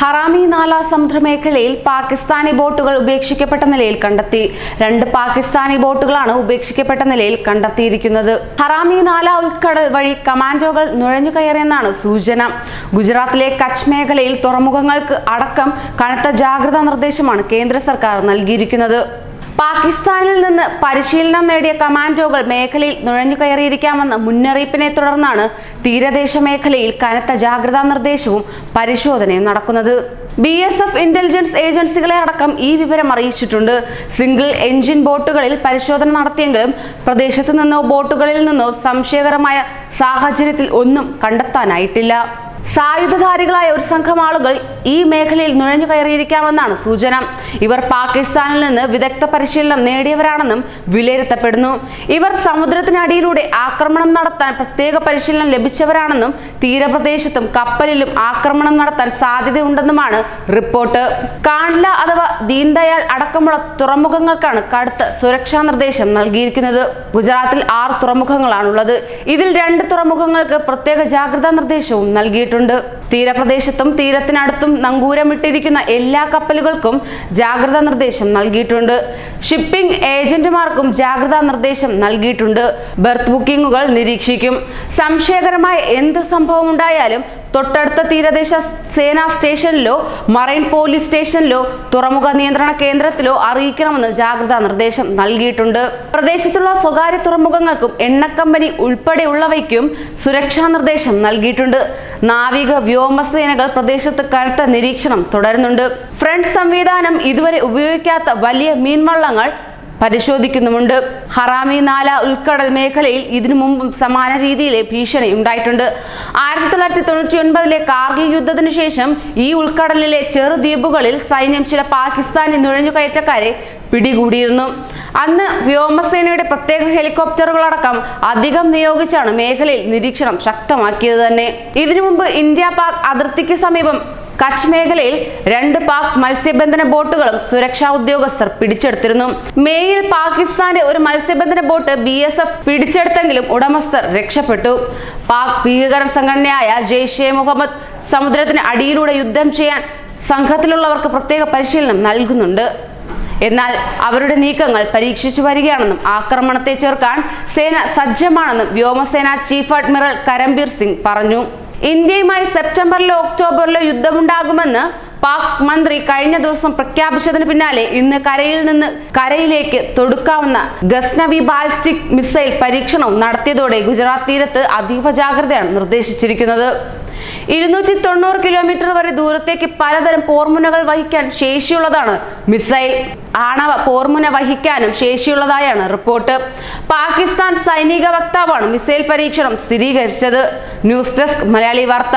ഹറാമി നാല സമുദ്ര മേഖലയിൽ പാകിസ്ഥാനി ബോട്ടുകൾ ഉപേക്ഷിക്കപ്പെട്ട നിലയിൽ കണ്ടെത്തി. രണ്ട് പാകിസ്ഥാനി ബോട്ടുകളാണ് ഉപേക്ഷിക്കപ്പെട്ട നിലയിൽ കണ്ടെത്തിയിരിക്കുന്നത്. ഹറാമി നാല ഉൾക്കടൽ വഴി കമാൻഡോകൾ നുഴഞ്ഞു കയറിയെന്നാണ് സൂചന. ഗുജറാത്തിലെ കച്ച് മേഖലയിൽ തുറമുഖങ്ങൾക്ക് അടക്കം കനത്ത ജാഗ്രതാ നിർദ്ദേശമാണ് കേന്ദ്ര സർക്കാർ നൽകിയിരിക്കുന്നത്. പാകിസ്ഥാനിൽ നിന്ന് പരിശീലനം നേടിയ കമാൻഡോകൾ മേഖലയിൽ നുഴഞ്ഞു കയറിയിരിക്കാമെന്ന മുന്നറിയിപ്പിനെ തുടർന്നാണ് തീരദേശ മേഖലയിൽ കനത്ത ജാഗ്രതാ നിർദ്ദേശവും പരിശോധനയും നടക്കുന്നത്. ബി എസ് എഫ് ഇന്റലിജൻസ് ഏജൻസികളെ അടക്കം ഈ വിവരം അറിയിച്ചിട്ടുണ്ട്. സിംഗിൾ എഞ്ചിൻ ബോട്ടുകളിൽ പരിശോധന നടത്തിയെങ്കിലും പ്രദേശത്തു നിന്നോ ബോട്ടുകളിൽ നിന്നോ സംശയകരമായ സാഹചര്യത്തിൽ ഒന്നും കണ്ടെത്താനായിട്ടില്ല. സായുധധാരികളായ ഒരു സംഘം ആളുകൾ ഈ മേഖലയിൽ നുഴഞ്ഞു കയറിയിരിക്കാമെന്നാണ് സൂചന. ഇവർ പാകിസ്ഥാനിൽ നിന്ന് വിദഗ്ധ പരിശീലനം നേടിയവരാണെന്നും വിലയിരുത്തപ്പെടുന്നു. ഇവർ സമുദ്രത്തിനടിയിലൂടെ ആക്രമണം നടത്താൻ പ്രത്യേക പരിശീലനം ലഭിച്ചവരാണെന്നും തീരപ്രദേശത്തും കപ്പലിലും ആക്രമണം നടത്താൻ സാധ്യതയുണ്ടെന്നുമാണ് റിപ്പോർട്ട്. കാൺല അഥവാ ദീൻദയാൽ അടക്കമുള്ള തുറമുഖങ്ങൾക്കാണ് കടുത്ത സുരക്ഷാ നിർദ്ദേശം നൽകിയിരിക്കുന്നത്. ഗുജറാത്തിൽ ആറ് തുറമുഖങ്ങളാണുള്ളത്. ഇതിൽ രണ്ട് തുറമുഖങ്ങൾക്ക് പ്രത്യേക ജാഗ്രതാ നിർദ്ദേശവും നൽകിയിട്ടുണ്ട്. തീരപ്രദേശത്തും തീരത്തിനടുത്തും നങ്കൂരമിട്ടിരിക്കുന്ന എല്ലാ കപ്പലുകൾക്കും ജാഗ്രതാ നിർദ്ദേശം നൽകിയിട്ടുണ്ട്. ഷിപ്പിംഗ് ഏജന്റുമാർക്കും ജാഗ്രതാ നിർദ്ദേശം നൽകിയിട്ടുണ്ട്. ബർത്ത് ബുക്കിംഗുകൾ നിരീക്ഷിക്കും. സംശയകരമായ എന്ത് സംഭവം ഉണ്ടായാലും തൊട്ടടുത്ത തീരദേശ സേനാ സ്റ്റേഷനിലോ മറൈൻ പോലീസ് സ്റ്റേഷനിലോ തുറമുഖ നിയന്ത്രണ കേന്ദ്രത്തിലോ അറിയിക്കണമെന്ന് ജാഗ്രതാ നിർദ്ദേശം നൽകിയിട്ടുണ്ട്. പ്രദേശത്തുള്ള സ്വകാര്യ തുറമുഖങ്ങൾക്കും എണ്ണക്കമ്പനി ഉൾപ്പെടെയുള്ളവയ്ക്കും സുരക്ഷാ നിർദ്ദേശം നൽകിയിട്ടുണ്ട്. നാവിക വ്യോമസേനകൾ പ്രദേശത്ത് കനത്ത നിരീക്ഷണം തുടരുന്നുണ്ട്. ഫ്രണ്ട് സംവിധാനം ഇതുവരെ ഉപയോഗിക്കാത്ത വലിയ മീൻവള്ളങ്ങൾ പരിശോധിക്കുന്നുമുണ്ട്. ഹറാമി നാല ഉൾക്കടൽ മേഖലയിൽ ഇതിനു മുമ്പും സമാന രീതിയിലെ ഭീഷണി ഉണ്ടായിട്ടുണ്ട്. ആയിരത്തി തൊള്ളായിരത്തി തൊണ്ണൂറ്റി ഒൻപതിലെ കാർഗിൽ യുദ്ധത്തിനു ശേഷം ഈ ഉൾക്കടലിലെ ചെറുദ്വീപുകളിൽ സൈന്യം ചില പാകിസ്ഥാനി നുഴഞ്ഞുകയറ്റക്കാരെ പിടികൂടിയിരുന്നു. അന്ന് വ്യോമസേനയുടെ പ്രത്യേക ഹെലികോപ്റ്ററുകളടക്കം അധികം നിയോഗിച്ചാണ് മേഖലയിൽ നിരീക്ഷണം ശക്തമാക്കിയത് തന്നെ. ഇതിനു മുമ്പ് ഇന്ത്യ പാക് അതിർത്തിക്ക് സമീപം കച്ച് മേഖലയിൽ രണ്ട് പാക് മത്സ്യബന്ധന ബോട്ടുകളും സുരക്ഷാ ഉദ്യോഗസ്ഥർ പിടിച്ചെടുത്തിരുന്നു. മേയിൽ പാകിസ്ഥാന്റെ ഒരു മത്സ്യബന്ധന ബോട്ട് ബി എസ് എഫ് പിടിച്ചെടുത്തെങ്കിലും ഉടമസ്ഥർ രക്ഷപ്പെട്ടു. പാക് ഭീകര സംഘടനയായ ജെയ്ഷെ മുഹമ്മദ് സമുദ്രത്തിന് അടിയിലൂടെ യുദ്ധം ചെയ്യാൻ സംഘത്തിലുള്ളവർക്ക് പ്രത്യേക പരിശീലനം നൽകുന്നുണ്ട്. എന്നാൽ അവരുടെ നീക്കങ്ങൾ പരീക്ഷിച്ചു വരികയാണെന്നും ആക്രമണത്തെ ചെറുക്കാൻ സേന സജ്ജമാണെന്നും വ്യോമസേന ചീഫ് അഡ്മിറൽ കരംബീർ സിംഗ് പറഞ്ഞു. ഇന്ത്യയുമായി സെപ്റ്റംബറിലോ ഒക്ടോബറിലോ യുദ്ധമുണ്ടാകുമെന്ന് പാക് മന്ത്രി കഴിഞ്ഞ ദിവസം പ്രഖ്യാപിച്ചതിന് പിന്നാലെ ഇന്ന് കരയിൽ നിന്ന് കരയിലേക്ക് തൊടുക്കാവുന്ന ഗസ്നവി ബാലിസ്റ്റിക് മിസൈൽ പരീക്ഷണം നടത്തിയതോടെ ഗുജറാത്ത് തീരത്ത് അതീവ ജാഗ്രതയാണ് നിർദ്ദേശിച്ചിരിക്കുന്നത്. ഇരുന്നൂറ്റി തൊണ്ണൂറ് കിലോമീറ്റർ വരെ ദൂരത്തേക്ക് പലതരം പോർമുനകൾ വഹിക്കാൻ ശേഷിയുള്ളതാണ് മിസൈൽ. ആണവ പോർമുന വഹിക്കാനും ശേഷിയുള്ളതായാണ് റിപ്പോർട്ട്. പാകിസ്ഥാൻ സൈനിക വക്താവാണ് മിസൈൽ പരീക്ഷണം സ്ഥിരീകരിച്ചത്. ന്യൂസ് ഡെസ്ക് മലയാളി വാർത്ത.